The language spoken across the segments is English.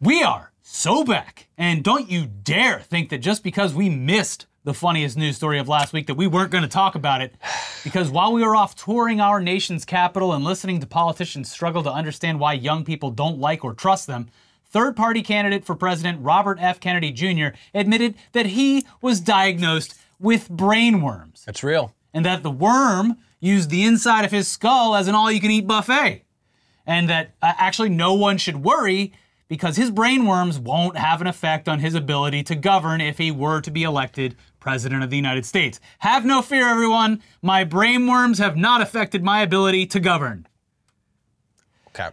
We are so back. And don't you dare think that just because we missed the funniest news story of last week that we weren't going to talk about it. Because while we were off touring our nation's capital and listening to politicians struggle to understand why young people don't like or trust them, third party candidate for president Robert F. Kennedy Jr. admitted that he was diagnosed with brain worms That's real. and that the worm used the inside of his skull as an all you can eat buffet. And that uh, actually no one should worry because his brainworms won't have an effect on his ability to govern if he were to be elected president of the United States. Have no fear, everyone. My brainworms have not affected my ability to govern. Okay.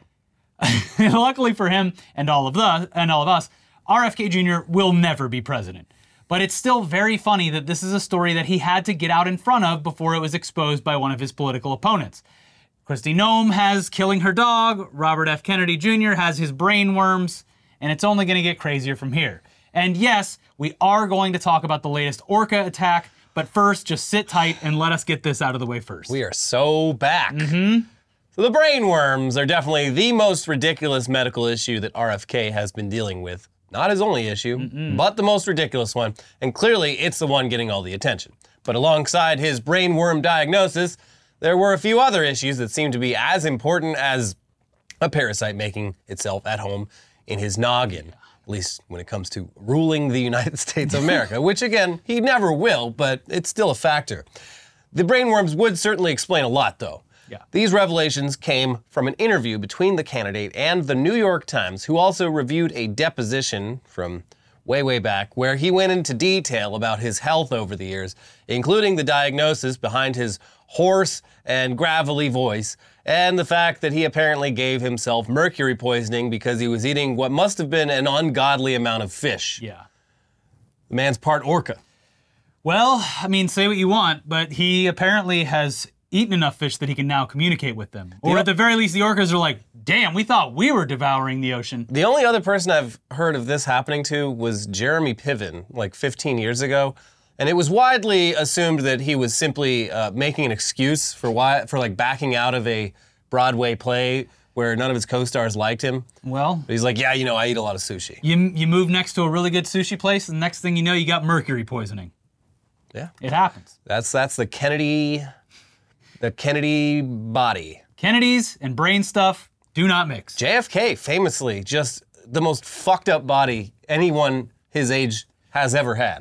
Luckily for him and all of the and all of us, RFK Jr. will never be president. But it's still very funny that this is a story that he had to get out in front of before it was exposed by one of his political opponents. Kristi Noem has killing her dog, Robert F. Kennedy Jr. has his brain worms, and it's only going to get crazier from here. And yes, we are going to talk about the latest Orca attack, but first, just sit tight and let us get this out of the way first. We are so back. Mm-hmm. So the brain worms are definitely the most ridiculous medical issue that RFK has been dealing with. Not his only issue, but the most ridiculous one. And clearly, it's the one getting all the attention. But alongside his brain worm diagnosis, there were a few other issues that seemed to be as important as a parasite making itself at home in his noggin. At least when it comes to ruling the United States of America, which again, he never will, but it's still a factor. The brainworms would certainly explain a lot, though. Yeah. These revelations came from an interview between the candidate and the New York Times, who also reviewed a deposition from way, way back where he went into detail about his health over the years, including the diagnosis behind his hoarse and gravelly voice, and the fact that he apparently gave himself mercury poisoning because he was eating what must have been an ungodly amount of fish. yeah. The man's part orca. Well, I mean, say what you want, but he apparently has eaten enough fish that he can now communicate with them. Or Yep. at the very least, the orcas are like, damn, we thought we were devouring the ocean. The only other person I've heard of this happening to was Jeremy Piven, like 15 years ago. And it was widely assumed that he was simply uh, making an excuse for why, for like backing out of a Broadway play where none of his co-stars liked him. Well, But he's like, yeah, you know, I eat a lot of sushi. you, you move next to a really good sushi place, and the next thing you know, you got mercury poisoning. Yeah, It happens. that's that's the Kennedy, the Kennedy body. Kennedy's and brain stuff do not mix. JFK famously just the most fucked up body anyone his age has ever had.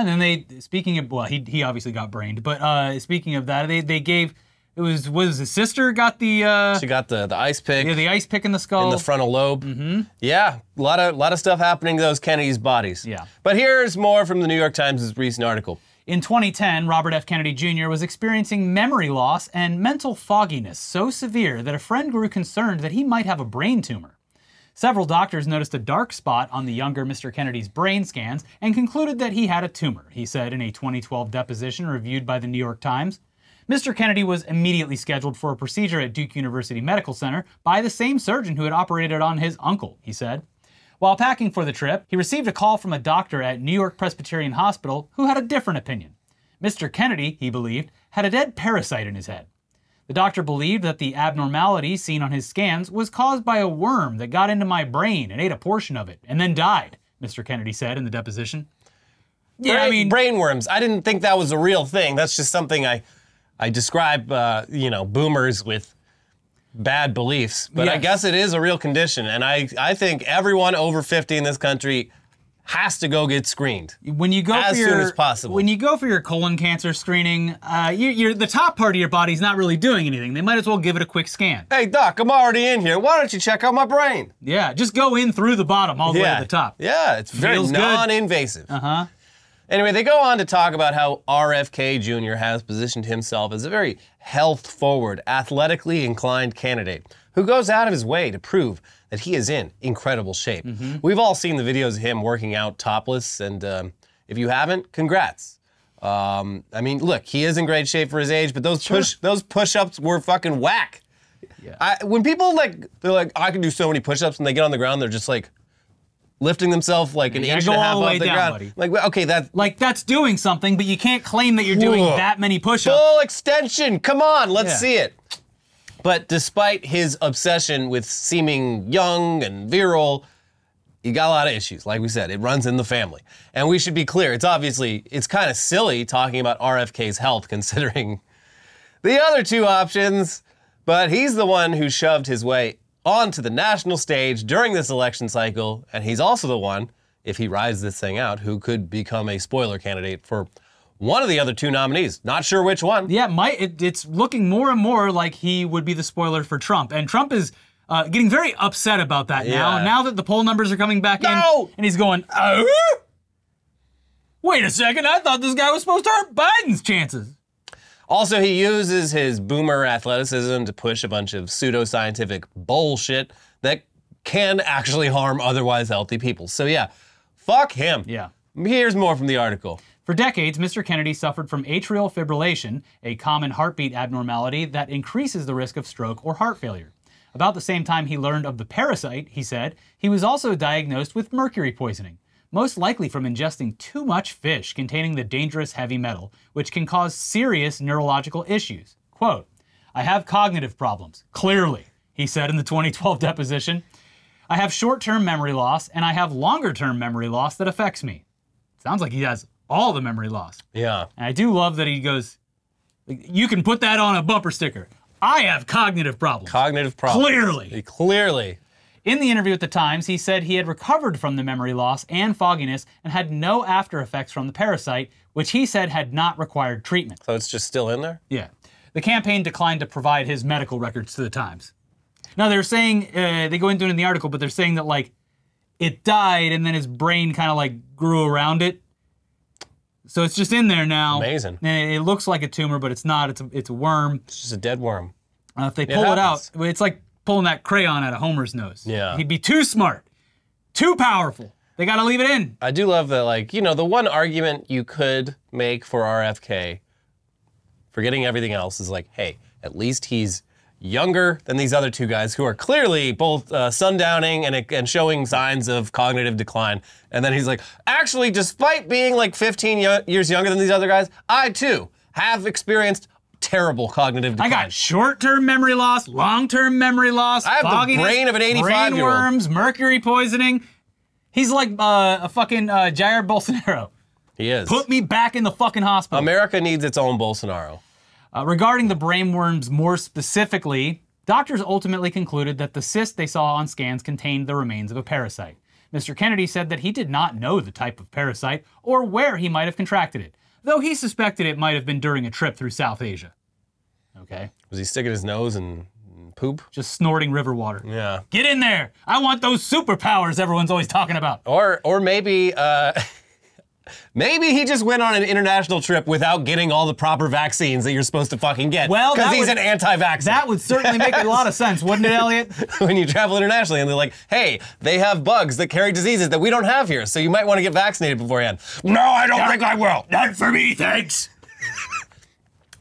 And then they, speaking of, well, he, he obviously got brained, but uh, speaking of that, they, they gave, it was, was his sister got the, uh, She got the the ice pick. yeah, the ice pick in the skull. in the frontal lobe. Mm-hmm. Yeah, a lot of a lot of stuff happening to those Kennedy's bodies. Yeah. But here's more from the New York Times' recent article. In 2010, Robert F. Kennedy Jr. was experiencing memory loss and mental fogginess so severe that a friend grew concerned that he might have a brain tumor. Several doctors noticed a dark spot on the younger Mr. Kennedy's brain scans and concluded that he had a tumor, he said in a 2012 deposition reviewed by the New York Times. Mr. Kennedy was immediately scheduled for a procedure at Duke University Medical Center by the same surgeon who had operated on his uncle, he said. While packing for the trip, he received a call from a doctor at New York Presbyterian Hospital who had a different opinion. Mr. Kennedy, he believed, had a dead parasite in his head. The doctor believed that the abnormality seen on his scans was caused by a worm that got into my brain and ate a portion of it and then died, Mr. Kennedy said in the deposition. Yeah, I Brain- mean, brainworms. I didn't think that was a real thing. That's just something I I describe. Uh, you know, boomers with bad beliefs. But I guess it is a real condition, and I I think everyone over 50 in this country has to go get screened. when you go as for soon your, as possible. When you go for your colon cancer screening, uh, you, you're, the top part of your body's not really doing anything. They might as well give it a quick scan. Hey doc, I'm already in here. Why don't you check out my brain? Yeah, just go in through the bottom all the way to the top. Yeah, it's very Feels non-invasive. Uh huh. Anyway, they go on to talk about how RFK Jr. has positioned himself as a very health forward, athletically inclined candidate who goes out of his way to prove that he is in incredible shape. Mm-hmm. We've all seen the videos of him working out topless, and um, if you haven't, congrats. Um, I mean, look, he is in great shape for his age, but those push those push-ups were fucking whack. Yeah. I, when people like, they're like, I can do so many push-ups, and they get on the ground, they're just like lifting themselves like an You inch and a half all the way off the down, ground. buddy. Like, okay, that Like that's doing something, but you can't claim that you're doing Whoa. that many push-ups. full extension. Come on, let's Yeah. see it. But despite his obsession with seeming young and virile, he got a lot of issues. Like we said, it runs in the family. And we should be clear, it's obviously, it's kind of silly talking about RFK's health considering the other two options, but he's the one who shoved his way onto the national stage during this election cycle, and he's also the one, if he rides this thing out, who could become a spoiler candidate for one of the other two nominees. Not sure which one. Yeah, might it, it's looking more and more like he would be the spoiler for Trump, and Trump is uh, getting very upset about that now. Yeah. Now that the poll numbers are coming back No! in, and he's going, oh, wait a second, I thought this guy was supposed to hurt Biden's chances. Also, he uses his boomer athleticism to push a bunch of pseudoscientific bullshit that can actually harm otherwise healthy people. So, yeah, fuck him. Yeah. Here's more from the article. For decades, Mr. Kennedy suffered from atrial fibrillation, a common heartbeat abnormality that increases the risk of stroke or heart failure. About the same time he learned of the parasite, he said, he was also diagnosed with mercury poisoning, most likely from ingesting too much fish containing the dangerous heavy metal, which can cause serious neurological issues. Quote, I have cognitive problems, clearly, he said in the 2012 deposition. I have short term memory loss, and I have longer term memory loss that affects me. Sounds like he has all the memory loss. Yeah. And I do love that he goes, you can put that on a bumper sticker. I have cognitive problems. Cognitive problems. Clearly. Clearly. In the interview with The Times, he said he had recovered from the memory loss and fogginess and had no after effects from the parasite, which he said had not required treatment. So it's just still in there? Yeah. The campaign declined to provide his medical records to The Times. Now, they're saying, uh, they go into it in the article, but they're saying that, like, it died and then his brain kind of, like, grew around it. So it's just in there now. Amazing. And it, it looks like a tumor, but it's not. It's a, it's a worm. It's just a dead worm. Uh, if they pull it out, it's like pulling that crayon out of Homer's nose. Yeah. He'd be too smart, too powerful. They got to leave it in. I do love that, like, you know, the one argument you could make for RFK, forgetting everything else, is like, hey, at least he's younger than these other two guys who are clearly both uh, sundowning and, and showing signs of cognitive decline. And then he's like, actually, despite being like 15 yo- years younger than these other guys, I too have experienced terrible cognitive decline. I got short-term memory loss, long-term memory loss. I have the fogginess, brain of an 85-year-old. Brain worms, mercury poisoning. He's like uh, a fucking uh, Jair Bolsonaro. he is. Put me back in the fucking hospital. America needs its own Bolsonaro. Uh, regarding the brainworms more specifically, doctors ultimately concluded that the cyst they saw on scans contained the remains of a parasite. Mr. Kennedy said that he did not know the type of parasite or where he might have contracted it, though he suspected it might have been during a trip through South Asia. Okay, Was he sticking his nose in poop? just snorting river water. Yeah. Get in there! I want those superpowers everyone's always talking about. Or or maybe uh, maybe he just went on an international trip without getting all the proper vaccines that you're supposed to fucking get. Well, because he's would- an anti-vaxxer. That would certainly make a lot of sense, wouldn't it, Elliot? when you travel internationally and they're like, hey, they have bugs that carry diseases that we don't have here, so you might want to get vaccinated beforehand. No, I don't think I will. Not for me, thanks.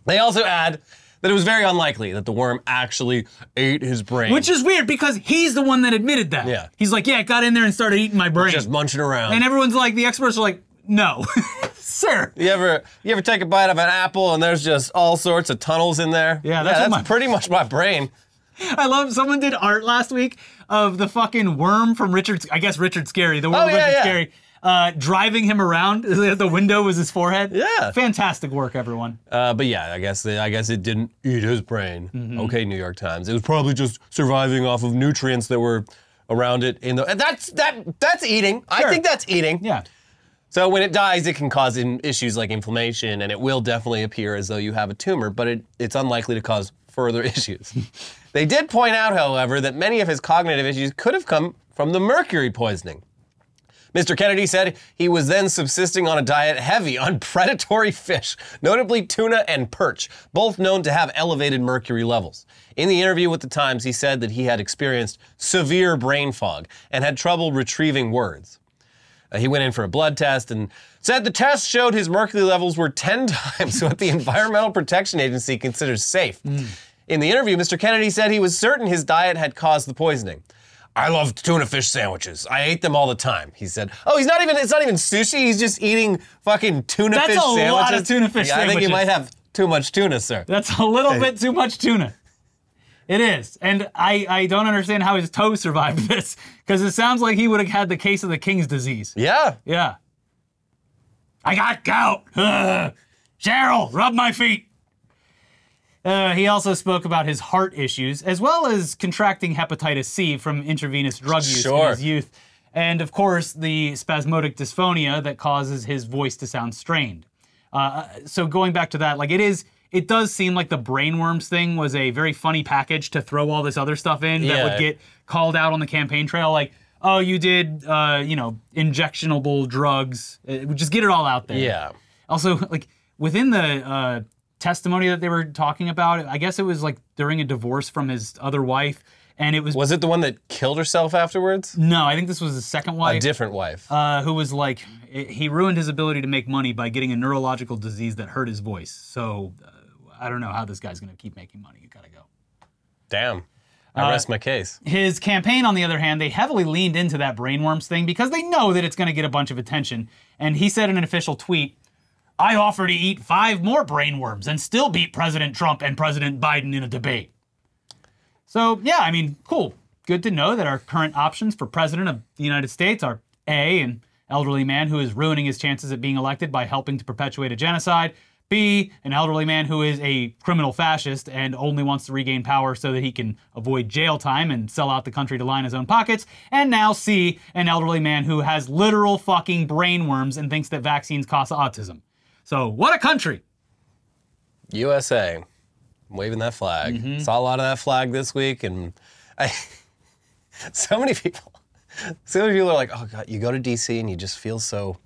They also add that it was very unlikely that the worm actually ate his brain. Which is weird because he's the one that admitted that. Yeah. He's like, yeah, it got in there and started eating my brain. just munching around. And everyone's like, the experts are like, no, sir. You ever you ever take a bite of an apple and there's just all sorts of tunnels in there? Yeah, that's what that's my- pretty much my brain. I love someone did art last week of the fucking worm from Richard, I guess Richard Scarry, the worm Oh, yeah, Richard yeah. Scarry, uh, driving him around. The window was his forehead. Yeah. Fantastic work, everyone. Uh, but yeah, I guess I guess it didn't eat his brain. Mm-hmm. Okay, New York Times. It was probably just surviving off of nutrients that were around it in the. And that's that that's eating. I think that's eating. Yeah. So when it dies, it can cause issues like inflammation, and it will definitely appear as though you have a tumor, but it, it's unlikely to cause further issues. they did point out, however, that many of his cognitive issues could have come from the mercury poisoning. Mr. Kennedy said he was then subsisting on a diet heavy on predatory fish, notably tuna and perch, both known to have elevated mercury levels. In the interview with The Times, he said that he had experienced severe brain fog and had trouble retrieving words. Uh, he went in for a blood test and said the test showed his mercury levels were 10 times what the Environmental Protection Agency considers safe. In the interview, Mr. Kennedy said he was certain his diet had caused the poisoning. I love tuna fish sandwiches. I ate them all the time. He said, "Oh, he's not even. It's not even sushi. He's just eating fucking tuna That's fish a lot sandwiches." of tuna fish Yeah, I think you sandwiches. might have too much tuna, sir. That's a little bit too much tuna. It is. And I, I don't understand how his toe survived this because it sounds like he would have had the case of the king's disease. Yeah. Yeah. I got gout. Ugh. Cheryl, rub my feet. Uh, he also spoke about his heart issues, as well as contracting hepatitis C from intravenous drug use in his youth. And of course, the spasmodic dysphonia that causes his voice to sound strained. Uh, so going back to that, like it is, it does seem like the brainworms thing was a very funny package to throw all this other stuff in that Yeah. would get called out on the campaign trail. Like, oh, you did, uh, you know, injectionable drugs. Uh, just get it all out there. Yeah. Also, like within the uh, testimony that they were talking about, I guess it was like during a divorce from his other wife, and it was, Was it the one that killed herself afterwards? no, I think this was his second wife. A different wife. uh, who was like i- he ruined his ability to make money by getting a neurological disease that hurt his voice. So uh, I don't know how this guy's gonna keep making money. You gotta go. Damn. I uh, rest my case. His campaign, on the other hand, they heavily leaned into that brainworms thing because they know that it's going to get a bunch of attention. And he said in an official tweet, I offer to eat five more brainworms and still beat President Trump and President Biden in a debate. So, yeah, I mean, cool. Good to know that our current options for president of the United States are A, an elderly man who is ruining his chances at being elected by helping to perpetuate a genocide, B, an elderly man who is a criminal fascist and only wants to regain power so that he can avoid jail time and sell out the country to line his own pockets, and now C, an elderly man who has literal fucking brainworms and thinks that vaccines cause autism. So, what a country! USA. I'm waving that flag. Mm-hmm. Saw a lot of that flag this week, and I, so many people, so many people are like, "Oh God, you go to DC and you just feel so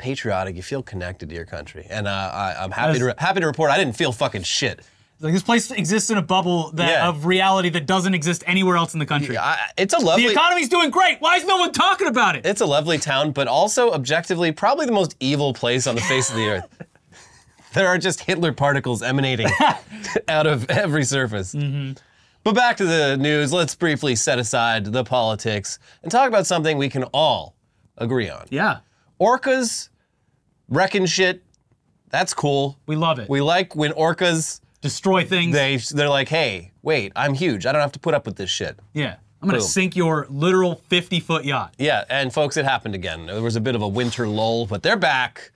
patriotic. You feel connected to your country." And uh, I, I'm happy to happy to report I didn't feel fucking shit. Like this place exists in a bubble that Yeah. of reality that doesn't exist anywhere else in the country. I, it's a lovely. The economy's doing great. Why is no one talking about it? It's a lovely town, but also objectively probably the most evil place on the face of the earth. There are just Hitler particles emanating out of every surface. But back to the news, let's briefly set aside the politics and talk about something we can all agree on. yeah, Orcas wrecking shit, that's cool. we love it. We like when orcas, Destroy things. they, they're like, hey, wait, I'm huge. I don't have to put up with this shit. yeah, I'm gonna Boom. sink your literal 50 foot yacht. Yeah, and folks, it happened again. There was a bit of a winter lull, but they're back.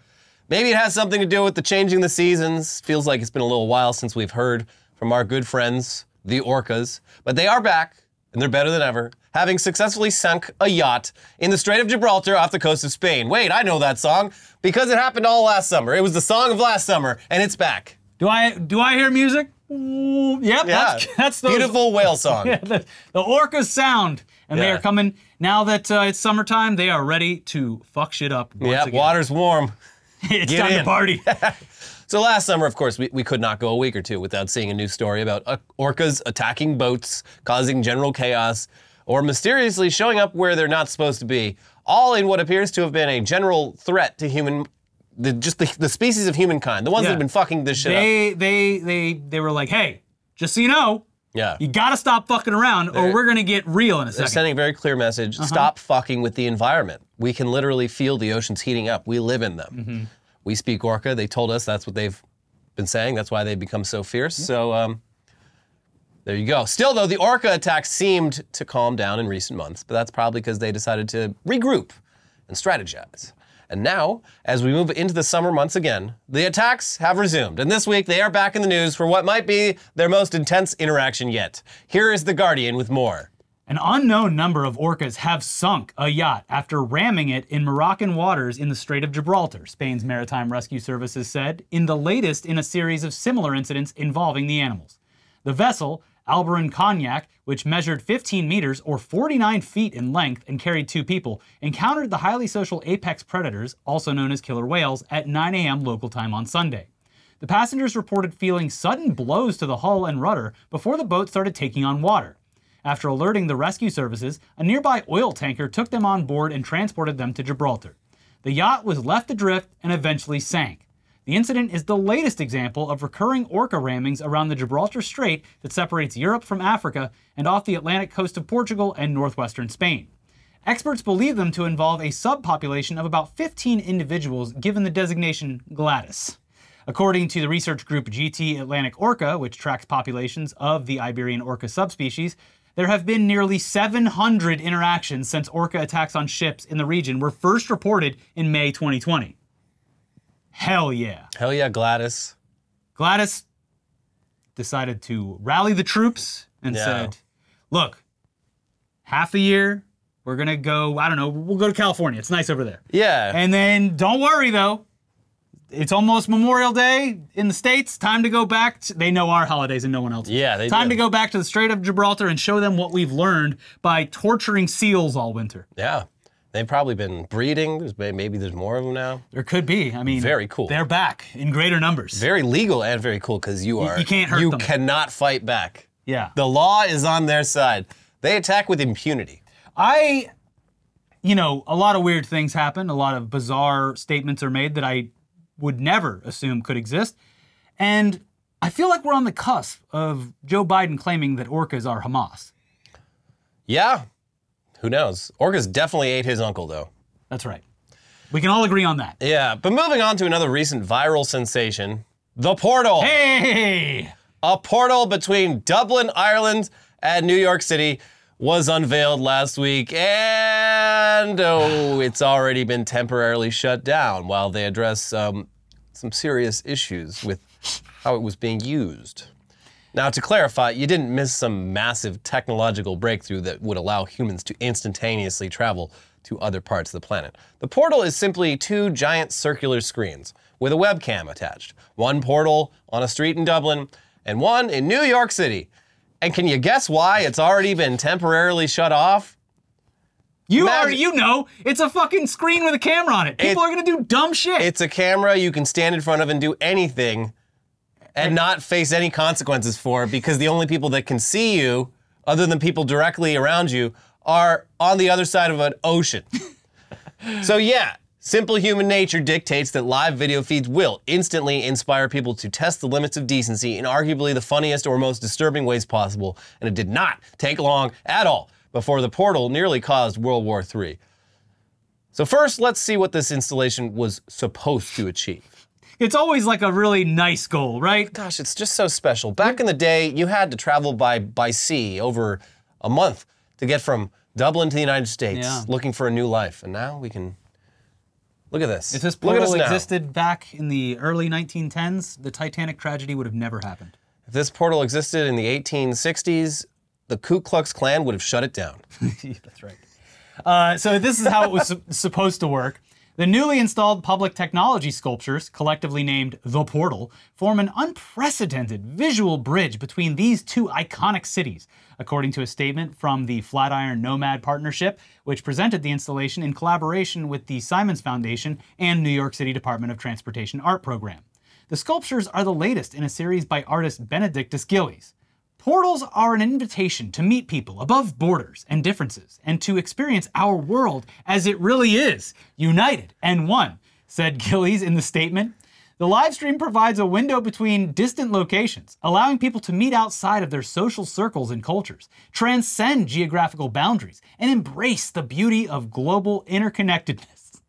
Maybe it has something to do with the changing the seasons. Feels like it's been a little while since we've heard from our good friends, the orcas. But they are back, and they're better than ever, having successfully sunk a yacht in the Strait of Gibraltar off the coast of Spain. Wait, I know that song because it happened all last summer. It was the song of last summer, and it's back. Do I do I hear music? Ooh, yep, Yeah, that's that's those, beautiful whale song. Yeah, the, the orcas sound, and they are coming now that uh, it's summertime. They are ready to fuck shit up. Yeah, water's warm. it's get time to in. party. So last summer, of course, we, we could not go a week or two without seeing a news story about uh, orcas attacking boats, causing general chaos, or mysteriously showing up where they're not supposed to be, all in what appears to have been a general threat to human, the, just the, the species of humankind, the ones that have been fucking this shit up. they they they they were like, hey, just so you know, Yeah. you gotta stop fucking around, or They're- we're gonna get real in a They're second. sending a very clear message. Uh-huh. Stop fucking with the environment. We can literally feel the oceans heating up. We live in them. Mm-hmm. We speak Orca. They told us that's what they've been saying. That's why they've become so fierce. So um, there you go. Still, though, the Orca attacks seemed to calm down in recent months, but that's probably because they decided to regroup and strategize. And now, as we move into the summer months again, the attacks have resumed. And this week, they are back in the news for what might be their most intense interaction yet. Here is The Guardian with more. An unknown number of orcas have sunk a yacht after ramming it in Moroccan waters in the Strait of Gibraltar, Spain's Maritime Rescue Services said, in the latest in a series of similar incidents involving the animals. The vessel, Alboran Cognac, which measured 15 meters or 49 feet in length and carried two people, encountered the highly social apex predators, also known as killer whales, at 9 a.m. local time on Sunday. The passengers reported feeling sudden blows to the hull and rudder before the boat started taking on water. After alerting the rescue services, a nearby oil tanker took them on board and transported them to Gibraltar. The yacht was left adrift and eventually sank. The incident is the latest example of recurring orca rammings around the Gibraltar Strait that separates Europe from Africa and off the Atlantic coast of Portugal and northwestern Spain. Experts believe them to involve a subpopulation of about 15 individuals given the designation Gladys. According to the research group GT Atlantic Orca, which tracks populations of the Iberian orca subspecies, there have been nearly 700 interactions since orca attacks on ships in the region were first reported in May 2020. Hell yeah. Hell yeah, Gladys. Gladys decided to rally the troops and Yeah. said, look, half a year, we're going to go, I don't know, we'll go to California. It's nice over there. Yeah. And then don't worry though. It's almost Memorial Day in the States. Time to go back. To, they know our holidays and no one else. Yeah, they Time do. to go back to the Strait of Gibraltar and show them what we've learned by torturing seals all winter. yeah. They've probably been breeding. There's maybe there's more of them now. There could be. I mean, Very cool. They're back in greater numbers. Very legal and very cool because you are you can't hurt you them. cannot fight back. yeah. The law is on their side. They attack with impunity. I, you know, a lot of weird things happen. A lot of bizarre statements are made that I would never assume could exist. And I feel like we're on the cusp of Joe Biden claiming that orcas are Hamas. Yeah. Who knows? Orcas definitely ate his uncle though. That's right. We can all agree on that. Yeah, but moving on to another recent viral sensation, the portal. Hey! A portal between Dublin, Ireland, and New York City was unveiled last week, and oh, it's already been temporarily shut down while they address um, some serious issues with how it was being used. Now, to clarify, you didn't miss some massive technological breakthrough that would allow humans to instantaneously travel to other parts of the planet. The portal is simply two giant circular screens with a webcam attached. One portal on a street in Dublin and one in New York City. And can you guess why it's already been temporarily shut off? You Imagine- already, you know, it's a fucking screen with a camera on it. People It- are gonna do dumb shit. It's a camera you can stand in front of and do anything and not face any consequences for because the only people that can see you, other than people directly around you, are on the other side of an ocean. so, yeah, simple human nature dictates that live video feeds will instantly inspire people to test the limits of decency in arguably the funniest or most disturbing ways possible. And it did not take long at all before the portal nearly caused World War III. So, first, let's see what this installation was supposed to achieve. It's always like a really nice goal, right? Gosh, it's just so special. Back in the day, you had to travel by by sea over a month to get from Dublin to the United States, Yeah. looking for a new life. And now we can look at this. If this portal existed back in the early 1910s, the Titanic tragedy would have never happened. If this portal existed in the 1860s, the Ku Klux Klan would have shut it down. That's right. Uh, so this is how it was su- supposed to work. The newly installed public technology sculptures, collectively named The Portal, form an unprecedented visual bridge between these two iconic cities, according to a statement from the Flatiron Nomad Partnership, which presented the installation in collaboration with the Simons Foundation and New York City Department of Transportation Art Program. The sculptures are the latest in a series by artist Benediktas Gylys. Portals are an invitation to meet people above borders and differences and to experience our world as it really is, united and one, said Gylys in the statement. The live stream provides a window between distant locations, allowing people to meet outside of their social circles and cultures, transcend geographical boundaries, and embrace the beauty of global interconnectedness.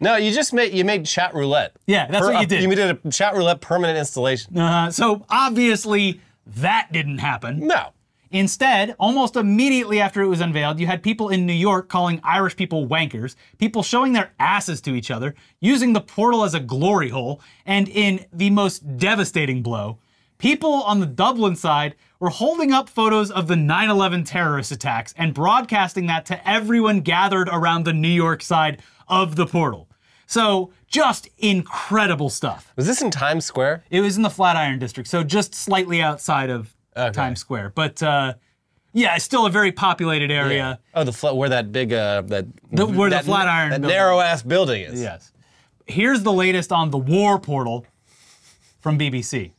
No, you just made you made chat roulette. Yeah, that's Per- what you uh, did. You did a chat roulette permanent installation. Uh, so obviously that didn't happen. No. Instead, almost immediately after it was unveiled, you had people in New York calling Irish people wankers, people showing their asses to each other, using the portal as a glory hole, and in the most devastating blow, people on the Dublin side were holding up photos of the 9 11 terrorist attacks and broadcasting that to everyone gathered around the New York side of the portal. So, just incredible stuff. Was this in Times Square? It was in the Flatiron District, so just slightly outside of Okay. Times Square. But uh, yeah, it's still a very populated area. Oh, the where that big uh that The- where the that, Flatiron that narrow ass building is. Yes. Here's the latest on the war portal from BBC.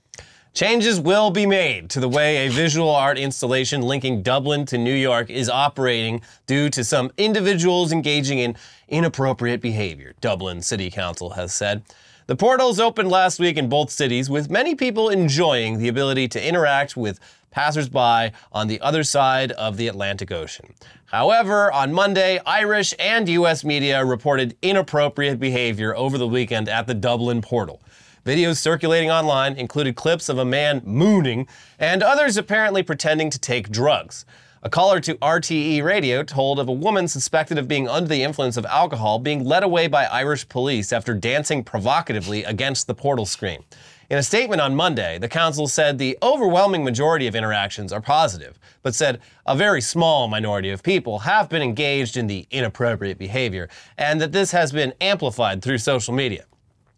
Changes will be made to the way a visual art installation linking Dublin to New York is operating due to some individuals engaging in inappropriate behavior, Dublin City Council has said. The portals opened last week in both cities, with many people enjoying the ability to interact with passersby on the other side of the Atlantic Ocean. However, on Monday, Irish and US media reported inappropriate behavior over the weekend at the Dublin portal. Videos circulating online included clips of a man mooning and others apparently pretending to take drugs. A caller to RTE radio told of a woman suspected of being under the influence of alcohol being led away by Irish police after dancing provocatively against the portal screen. In a statement on Monday, the council said the overwhelming majority of interactions are positive, but said a very small minority of people have been engaged in the inappropriate behavior, and that this has been amplified through social media.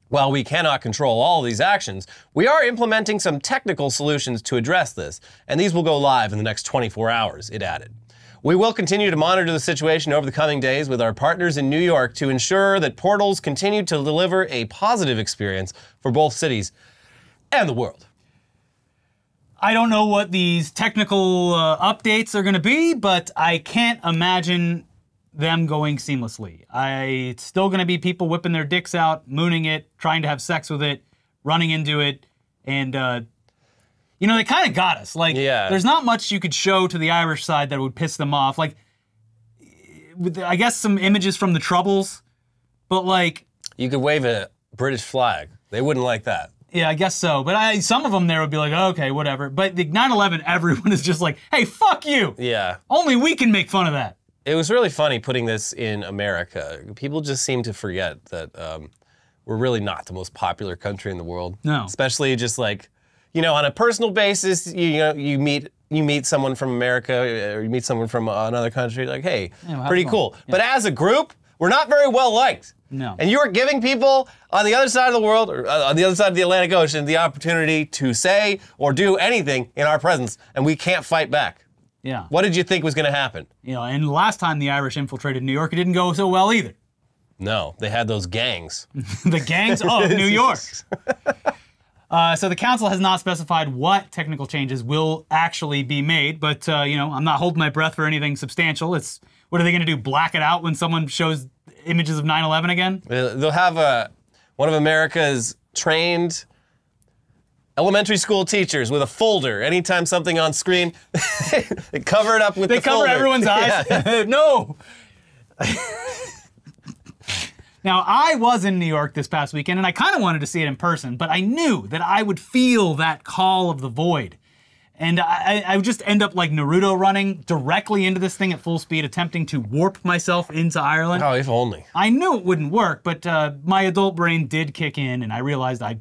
While we cannot control all these actions, we are implementing some technical solutions to address this, and these will go live in the next 24 hours, it added. We will continue to monitor the situation over the coming days with our partners in New York to ensure that portals continue to deliver a positive experience for both cities and the world. I don't know what these technical uh, updates are going to be, but I can't imagine them going seamlessly. I it's still going to be people whipping their dicks out, mooning it, trying to have sex with it, running into it, and uh, you know they kind of got us. Like, Yeah. there's not much you could show to the Irish side that would piss them off. Like, with I guess some images from the Troubles, but like, You could wave a British flag. They wouldn't like that. yeah, I guess so. But I some of them there would be like, okay, whatever. But the 9/11, everyone is just like, hey, fuck you. Yeah. Only we can make fun of that. It was really funny putting this in America. People just seem to forget that um, we're really not the most popular country in the world. No. Especially just like, you know, on a personal basis, you, you know, you meet you meet someone from America or you meet someone from another country, like, hey, Yeah, well, pretty fun. cool. But as a group, we're not very well liked. No. And you are giving people on the other side of the world, or uh, on the other side of the Atlantic Ocean, the opportunity to say or do anything in our presence, and we can't fight back. Yeah. What did you think was going to happen? You know, and last time the Irish infiltrated New York, it didn't go so well either. No, they had those gangs. the gangs of New York. Uh, so the council has not specified what technical changes will actually be made, but uh, you know, I'm not holding my breath for anything substantial. It's what are they going to do? Black it out when someone shows images of 9/11 again? They'll have a one of America's trained elementary school teachers with a folder. Anytime something on screen, they cover it up with the folder. They the cover folder. everyone's Yeah. eyes. no. now I was in New York this past weekend, and I kind of wanted to see it in person, but I knew that I would feel that call of the void. And I, I would just end up like Naruto running directly into this thing at full speed, attempting to warp myself into Ireland. Oh, if only. I knew it wouldn't work, but uh, my adult brain did kick in, and I realized I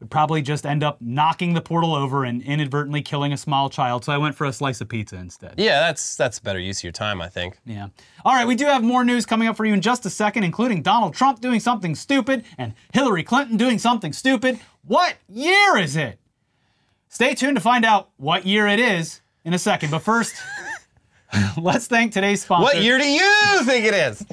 would probably just end up knocking the portal over and inadvertently killing a small child. So I went for a slice of pizza instead. Yeah, that's that's better use of your time, I think. Yeah. All right, we do have more news coming up for you in just a second, including Donald Trump doing something stupid and Hillary Clinton doing something stupid. What year is it? Stay tuned to find out what year it is in a second. But first, let's thank today's sponsor. What year do you think it is?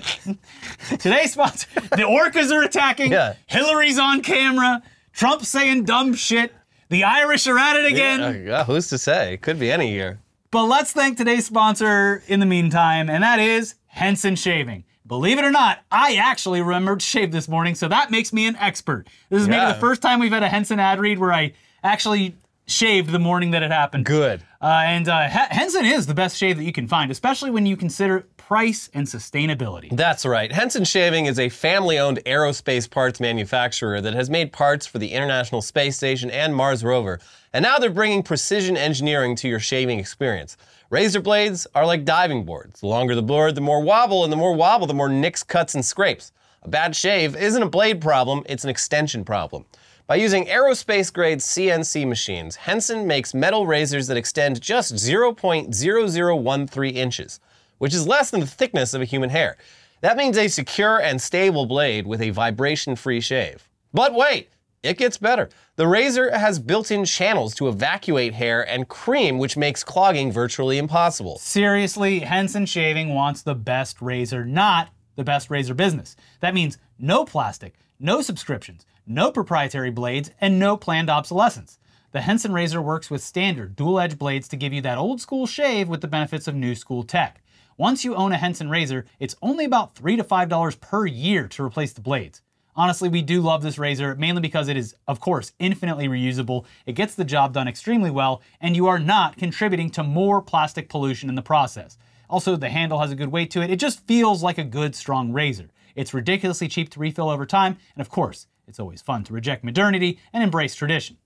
Today's sponsor. The orcas are attacking. Yeah. Hillary's on camera. Trump's saying dumb shit. The Irish are at it again. Yeah, who's to say? Could be any year. But let's thank today's sponsor in the meantime, and that is Henson Shaving. Believe it or not, I actually remembered to shave this morning, so that makes me an expert. This is maybe the first time we've had a Henson ad read where I actually shaved the morning that it happened. Good. Uh, and uh, Henson is the best shave that you can find, especially when you consider price and sustainability. That's right. Henson Shaving is a family owned aerospace parts manufacturer that has made parts for the International Space Station and Mars rover. And now they're bringing precision engineering to your shaving experience. Razor blades are like diving boards. The longer the board, the more wobble, and the more wobble, the more nicks, cuts, and scrapes. A bad shave isn't a blade problem, it's an extension problem. By using aerospace grade CNC machines, Henson makes metal razors that extend just 0.0013 inches, which is less than the thickness of a human hair. That means a secure and stable blade with a vibration free shave. But wait, it gets better. The razor has built in channels to evacuate hair and cream, which makes clogging virtually impossible. Seriously, Henson Shaving wants the best razor, not the best razor business. That means no plastic, no subscriptions, no proprietary blades, and no planned obsolescence. The Henson razor works with standard dual edge blades to give you that old school shave with the benefits of new school tech. Once you own a Henson razor, it's only about 3 to $5 per year to replace the blades. Honestly, we do love this razor, mainly because it is, of course, infinitely reusable, it gets the job done extremely well, and you are not contributing to more plastic pollution in the process. Also, the handle has a good weight to it, it just feels like a good, strong razor. It's ridiculously cheap to refill over time, and of course, It's always fun to reject modernity and embrace tradition.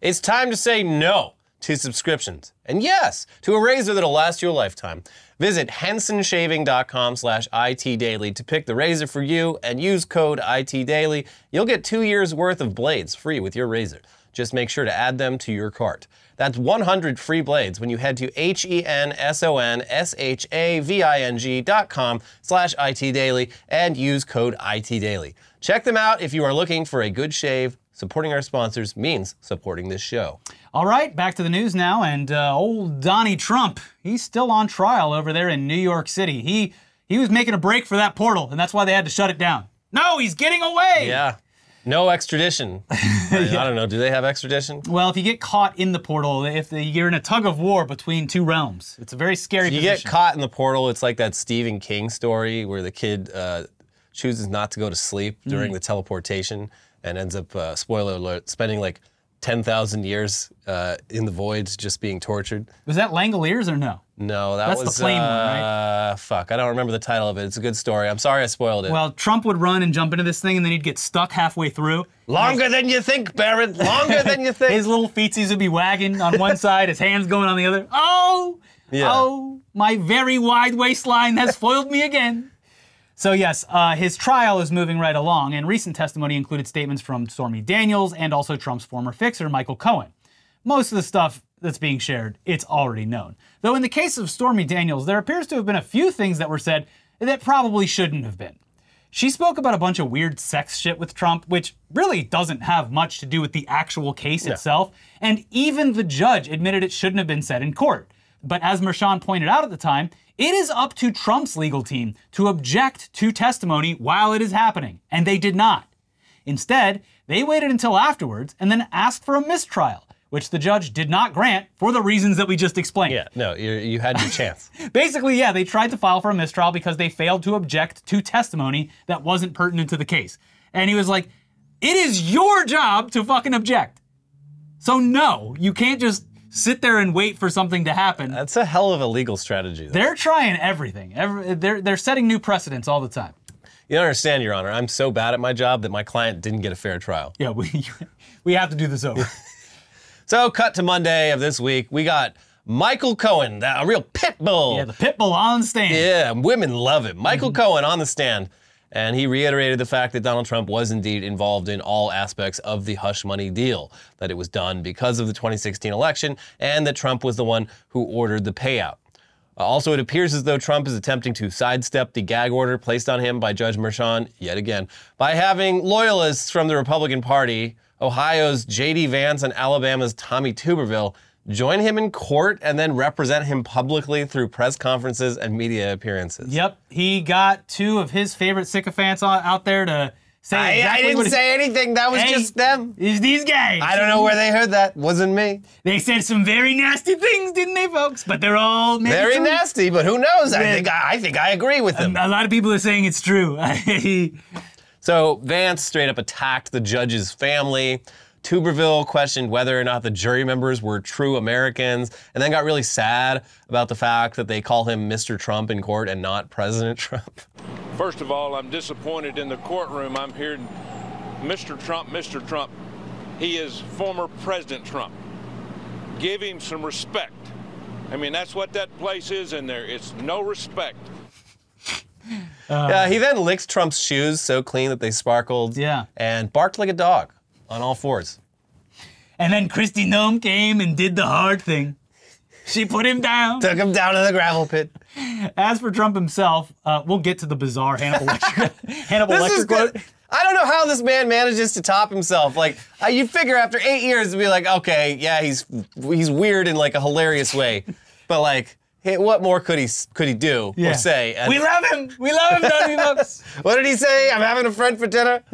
It's time to say no to subscriptions. And yes, to a razor that'll last you a lifetime. Visit hensonshaving.com slash itdaily to pick the razor for you and use code itdaily. You'll get two years worth of blades free with your razor. Just make sure to add them to your cart. That's 100 free blades when you head to H-E-N-S-O-N-S-H-A-V-I-N-G dot com slash itdaily and use code itdaily. Check them out if you are looking for a good shave. Supporting our sponsors means supporting this show. All right, back to the news now. And uh, old Donnie Trump, he's still on trial over there in New York City. He he was making a break for that portal, and that's why they had to shut it down. No, he's getting away. Yeah. No extradition. I, I don't know. Do they have extradition? Well, if you get caught in the portal, if the, you're in a tug of war between two realms, it's a very scary. If you get caught in the portal. It's like that Stephen King story where the kid uh, chooses not to go to sleep Mm. during the teleportation and ends up, uh, spoiler alert, spending like 10,000 years uh, in the void just being tortured. Was that Langoliers or no? No, that That's the was. plane one, uh, Fuck, I don't remember the title of it. It's a good story. I'm sorry I spoiled it. Well, Trump would run and jump into this thing, and then he'd get stuck halfway through. Longer than you think, Barrett. Longer than you think. His little feetsies would be wagging on one side, his hands going on the other. Oh, Yeah. oh, my very wide waistline has foiled me again. So yes, uh, his trial is moving right along, and recent testimony included statements from Stormy Daniels and also Trump's former fixer, Michael Cohen. Most of the stuff that's being shared, it's already known. Though in the case of Stormy Daniels, there appears to have been a few things that were said that probably shouldn't have been. She spoke about a bunch of weird sex shit with Trump, which really doesn't have much to do with the actual case itself, and even the judge admitted it shouldn't have been said in court. But as Merchan pointed out at the time, it is up to Trump's legal team to object to testimony while it is happening, and they did not. Instead, they waited until afterwards and then asked for a mistrial, which the judge did not grant for the reasons that we just explained. yeah, no, you, you had your chance. Basically, yeah, they tried to file for a mistrial because they failed to object to testimony that wasn't pertinent to the case. And he was like, it is your job to fucking object. So, no, you can't just sit there and wait for something to happen. That's a hell of a legal strategy. though. They're trying everything. Every, they're, they're setting new precedents all the time. You don't understand, Your Honor. I'm so bad at my job that my client didn't get a fair trial. Yeah, we, we have to do this over. So, cut to Monday of this week. We got Michael Cohen, a real pit bull. yeah, the pit bull on stand. Yeah, women love it. Michael mm-hmm. Cohen on the stand, and he reiterated the fact that Donald Trump was indeed involved in all aspects of the hush money deal, that it was done because of the 2016 election, and that Trump was the one who ordered the payout. Uh, Also, it appears as though Trump is attempting to sidestep the gag order placed on him by Judge Merchan, yet again, by having loyalists from the Republican Party, Ohio's J.D. Vance and Alabama's Tommy Tuberville, join him in court and then represent him publicly through press conferences and media appearances. Yep, he got two of his favorite sycophants out there to say I, exactly I didn't what say anything. That was Hey, just them. It's these guys. I don't know where they heard that. Wasn't me. They said some very nasty things, didn't they, folks? But they're all Very true. nasty, but who knows? I think I, I think I agree with them. A lot of people are saying it's true. So Vance straight up attacked the judge's family. Tuberville questioned whether or not the jury members were true Americans, and then got really sad about the fact that they call him Mr. Trump in court and not President Trump. First of all, I'm disappointed in the courtroom. I'm hearing Mr. Trump, Mr. Trump. He is former President Trump. Give him some respect. I mean, that's what that place is in there. It's no respect. yeah, he then licked Trump's shoes so clean that they sparkled. Yeah. And barked like a dog on all fours. and then Kristi Noem came and did the hard thing. She put him down. Took him down to the gravel pit. As for Trump himself, uh, we'll get to the bizarre Hannibal Lecter, Hannibal This Lecter is quote. I don't know how this man manages to top himself. Like uh, you figure after eight years to be like, okay, yeah, he's he's weird in like a hilarious way, but like, hey, what more could he could he do Yeah. or say? And We love him. We love him, don't we, folks? what did he say? I'm having a friend for dinner.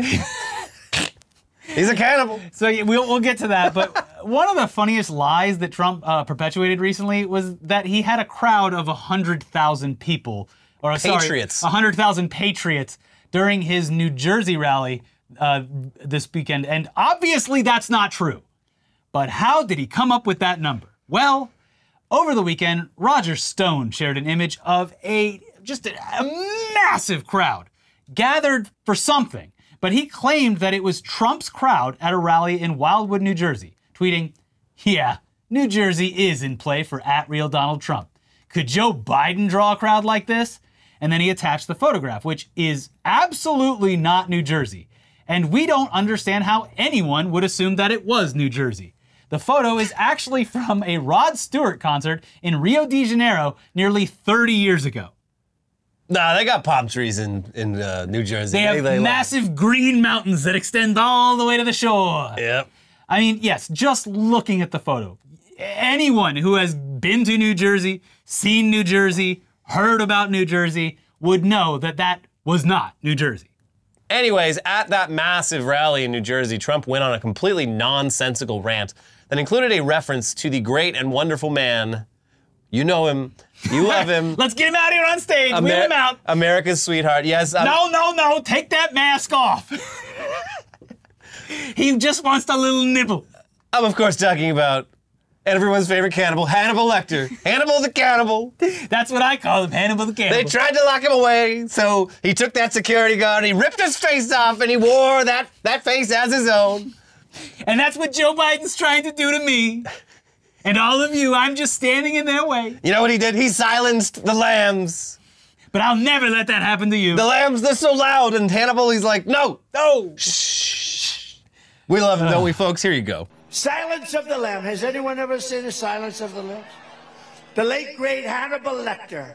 he's a cannibal. So we'll, we'll get to that. But one of the funniest lies that Trump uh, perpetuated recently was that he had a crowd of 100,000 people, or sorry, Patriots. 100,000 patriots during his New Jersey rally uh, this weekend. And obviously that's not true. But how did he come up with that number? Well, over the weekend, Roger Stone shared an image of a just a, a massive crowd gathered for something. But he claimed that it was Trump's crowd at a rally in Wildwood, New Jersey, tweeting, Yeah, New Jersey is in play for at real Donald Trump. Could Joe Biden draw a crowd like this? And then he attached the photograph, which is absolutely not New Jersey. And we don't understand how anyone would assume that it was New Jersey. The photo is actually from a Rod Stewart concert in Rio de Janeiro nearly 30 years ago. Nah, they got palm trees in in uh, New Jersey. They have love- massive green mountains that extend all the way to the shore. Yep. I mean, yes, just looking at the photo, anyone who has been to New Jersey, seen New Jersey, heard about New Jersey would know that that was not New Jersey. Anyways, at that massive rally in New Jersey, Trump went on a completely nonsensical rant that included a reference to the great and wonderful man. You know him. You love him. Let's get him out here on stage. Wheel him out. America's sweetheart. Yes. I'm- No, no, no. Take that mask off. he just wants a little nibble. I'm of course talking about everyone's favorite cannibal, Hannibal Lecter. Hannibal the cannibal. That's what I call him, Hannibal the cannibal. They tried to lock him away, so he took that security guard, he ripped his face off, and he wore that, that face as his own. and that's what Joe Biden's trying to do to me. And all of you, I'm just standing in their way. You know what he did? He silenced the lambs. But I'll never let that happen to you. The lambs, they're so loud, and Hannibal, he's like, no, no. shh. we love him, don't we, folks? Here you go. Silence of the Lamb. Has anyone ever seen a Silence of the Lambs? The late, great Hannibal Lecter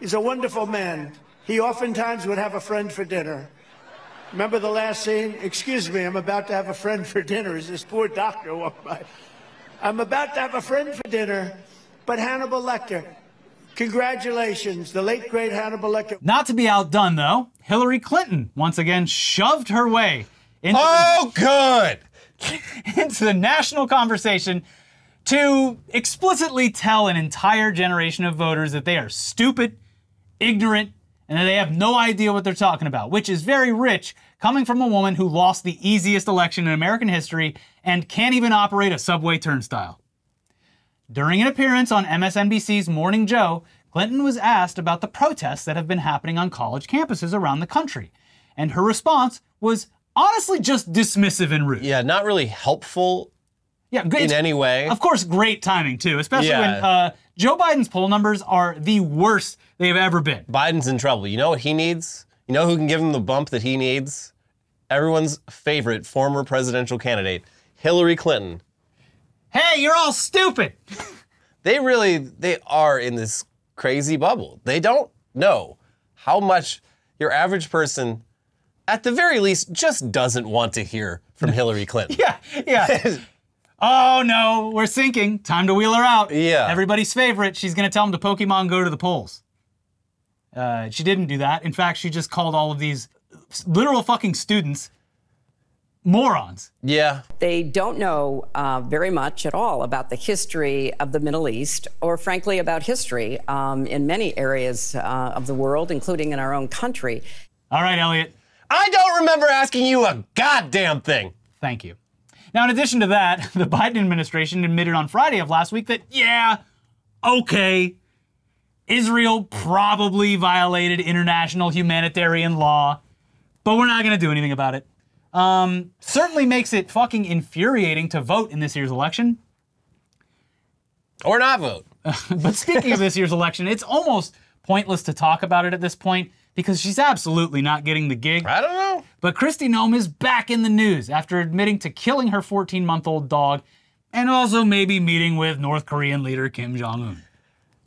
is a wonderful man. He oftentimes would have a friend for dinner. Remember the last scene? Excuse me, I'm about to have a friend for dinner as this poor doctor walked by. I'm about to have a friend for dinner, but Hannibal Lecter, congratulations, the late, great Hannibal Lecter. Not to be outdone, though, Hillary Clinton once again shoved her way into, Oh, good. into the national conversation to explicitly tell an entire generation of voters that they are stupid, ignorant, and that they have no idea what they're talking about, which is very rich coming from a woman who lost the easiest election in American history and can't even operate a subway turnstile. During an appearance on MSNBC's Morning Joe, Clinton was asked about the protests that have been happening on college campuses around the country. And her response was honestly just dismissive and rude. Yeah, not really helpful Yeah, great. in any way. Of course, great timing too, especially Yeah. when uh, Joe Biden's poll numbers are the worst they've ever been. Biden's in trouble. You know what he needs? You know who can give him the bump that he needs? Everyone's favorite former presidential candidate, Hillary Clinton. Hey, you're all stupid. They really they are in this crazy bubble. They don't know how much your average person at the very least just doesn't want to hear from Hillary Clinton. Yeah, yeah. oh no, we're sinking. Time to wheel her out. Yeah. Everybody's favorite. She's gonna tell them to Pokemon go to the polls. Uh, she didn't do that. In fact, she just called all of these literal fucking students morons. Yeah. They don't know uh, very much at all about the history of the Middle East, or frankly, about history um, in many areas uh, of the world, including in our own country. All right, Elliot. I don't remember asking you a goddamn thing. Thank you. Now, in addition to that, the Biden administration admitted on Friday of last week that, yeah, okay, Israel probably violated international humanitarian law, but we're not going to do anything about it. Um, certainly makes it fucking infuriating to vote in this year's election. Or not vote. But speaking of this year's election, it's almost pointless to talk about it at this point because she's absolutely not getting the gig. I don't know. But Kristi Noem is back in the news after admitting to killing her 14 month old dog and also maybe meeting with North Korean leader Kim Jong un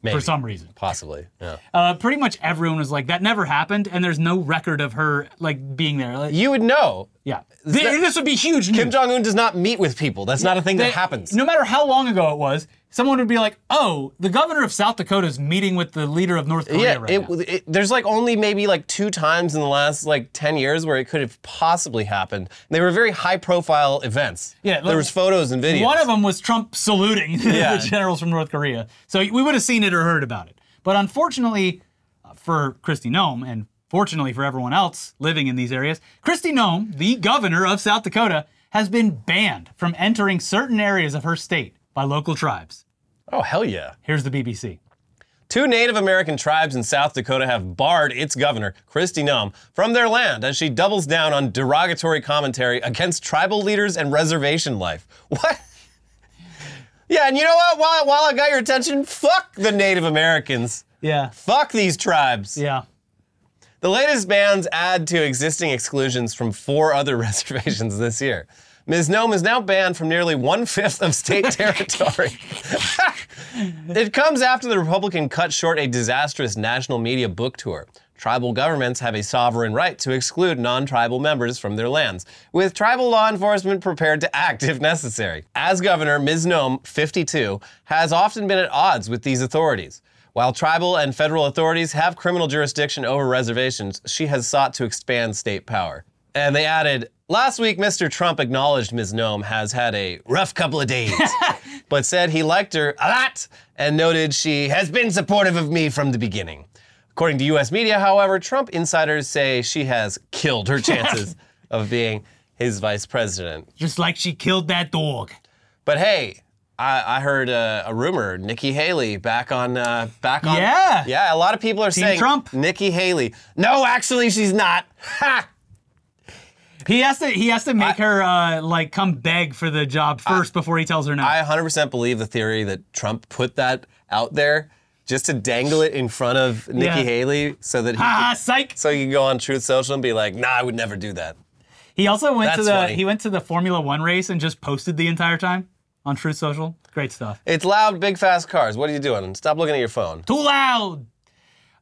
Maybe. for some reason. Possibly. Yeah. Uh, pretty much everyone was like, that never happened, and there's no record of her like being there. Like, You would know. yeah. Th- that- this would be huge Kim. Jong Un does not meet with people. That's not a thing They- that happens. No matter how long ago it was, someone would be like, oh, the governor of South Dakota is meeting with the leader of North Korea yeah, right it, now. it- there's like only maybe like two times in the last like 10 years where it could have possibly happened. They were very high profile events. Yeah, There was photos and videos. One of them was Trump saluting Yeah. the generals from North Korea. So we would have seen it or heard about it. But unfortunately uh, for Kristi Noem, and fortunately for everyone else living in these areas, Kristi Noem, the governor of South Dakota, has been banned from entering certain areas of her state by local tribes. Oh, hell yeah. Here's the BBC. Two Native American tribes in South Dakota have barred its governor, Kristi Noem, from their land as she doubles down on derogatory commentary against tribal leaders and reservation life. What? Yeah, and you know what? While, while I got your attention, fuck the Native Americans. Yeah. Fuck these tribes. Yeah. The latest bans add to existing exclusions from four other reservations this year. Ms. Noem is now banned from nearly one fifth of state territory. it comes after the Republican cut short a disastrous national media book tour. Tribal governments have a sovereign right to exclude non tribal members from their lands, with tribal law enforcement prepared to act if necessary. As governor, Ms. Noem, 52, has often been at odds with these authorities. While tribal and federal authorities have criminal jurisdiction over reservations, she has sought to expand state power. And they added, Last week, Mr. Trump acknowledged Ms. Noem has had a rough couple of days, but said he liked her a lot and noted she has been supportive of me from the beginning. According to US media, however, Trump insiders say she has killed her chances of being his vice president. Just like she killed that dog. But hey, I, I heard uh, a rumor: Nikki Haley back on, uh, back on. Yeah. yeah. A lot of people are Team saying Trump. Nikki Haley. No, actually, she's not. Ha! He has to he has to make her uh, like come beg for the job first before he tells her no. I 100% believe the theory that Trump put that out there just to dangle it in front of Nikki Yeah. Haley so that he could, psych. so he can go on Truth Social and be like, "Nah, I would never do that." He also went to That's the funny. he went to the Formula One race and just posted the entire time on Truth Social. Great stuff. It's loud, big, fast cars. What are you doing? Stop looking at your phone. Too loud.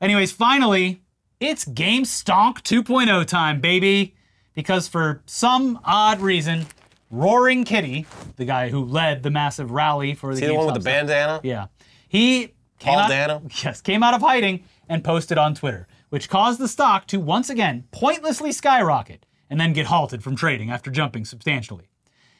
Anyways, finally, it's Game Stonk 2.0 time, baby. Because for some odd reason, Roaring Kitty, the guy who led the massive rally for the See the one with the stuff- bandana? Yeah. He came Paul out, Dano? Yes, came out of hiding and posted on Twitter, which caused the stock to once again pointlessly skyrocket and then get halted from trading after jumping substantially.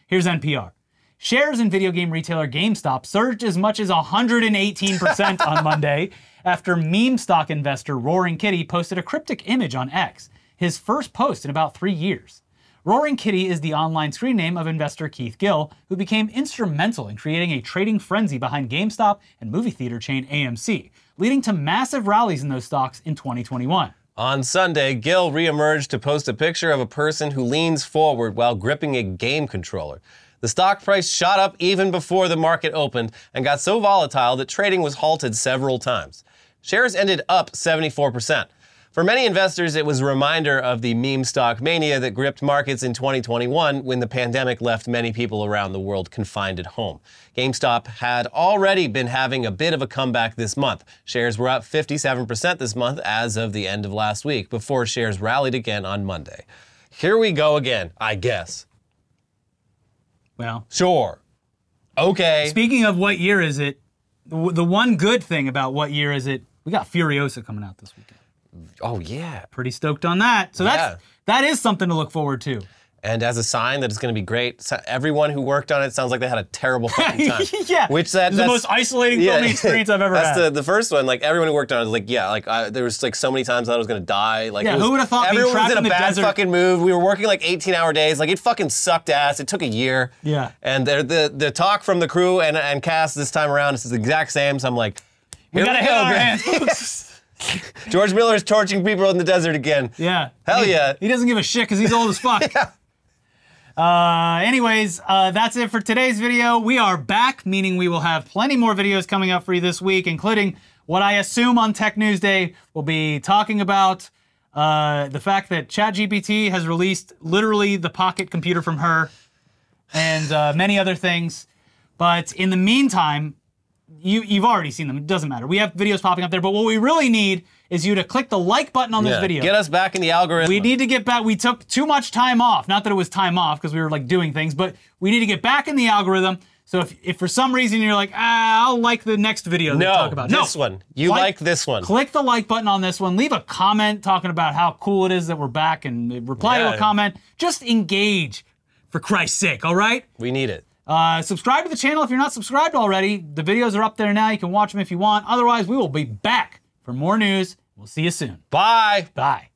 Here's NPR. Shares in video game retailer GameStop surged as much as 118% on Monday after meme stock investor Roaring Kitty posted a cryptic image on X, his first post in about three years. Roaring Kitty is the online screen name of investor Keith Gill, who became instrumental in creating a trading frenzy behind GameStop and movie theater chain AMC, leading to massive rallies in those stocks in 2021. On Sunday, Gill reemerged to post a picture of a person who leans forward while gripping a game controller. The stock price shot up even before the market opened and got so volatile that trading was halted several times. Shares ended up 74%. For many investors, it was a reminder of the meme stock mania that gripped markets in 2021 when the pandemic left many people around the world confined at home. GameStop had already been having a bit of a comeback this month. Shares were up 57% this month as of the end of last week, before shares rallied again on Monday. Here we go again, I guess. Well, Sure. Okay. speaking of what year is it, the one good thing about what year is it, we got Furiosa coming out this weekend. Oh, yeah. Pretty stoked on that. So that's that is something to look forward to. And as a sign that it's going to be great, so- everyone who worked on it sounds like they had a terrible fucking time. yeah, Which that, It's the most isolating filming experience I've ever That's had. That's the, the first one. Like everyone who worked on it was like, yeah, like I, there was like so many times I thought I was gonna die. Like Yeah, was, who would've thought being everyone was in a in the bad desert- fucking move. We were working like 18 hour days. Like it fucking sucked ass. It took a year. Yeah. And the the, the talk from the crew and, and cast this time around is the exact same. So I'm like, we gotta hit go, our hands, folks. George Miller is torching people in the desert again. yeah. Hell He- yeah. He doesn't give a shit because he's old as fuck. Uh, anyways, uh, that's it for today's video. We are back, meaning we will have plenty more videos coming up for you this week, including what I assume on Tech News Day we'll be talking about uh, the fact that ChatGPT has released literally the pocket computer from her and uh, many other things. But in the meantime, you, you've already seen them. It doesn't matter. We have videos popping up there. But what we really need is you to click the like button on this video. Get us back in the algorithm. We need to get back. We took too much time off. Not that it was time off because we were like doing things, but we need to get back in the algorithm. So if, if for some reason you're like, ah, I'll like the next video that we no, talk about. this one. You Like- like this one. Click the like button on this one. Leave a comment talking about how cool it is that we're back and reply to a comment. Just engage for Christ's sake, all right? we need it. Uh, subscribe to the channel if you're not subscribed already. The videos are up there now. You can watch them if you want. Otherwise, we will be back for more news. We'll see you soon. Bye. Bye.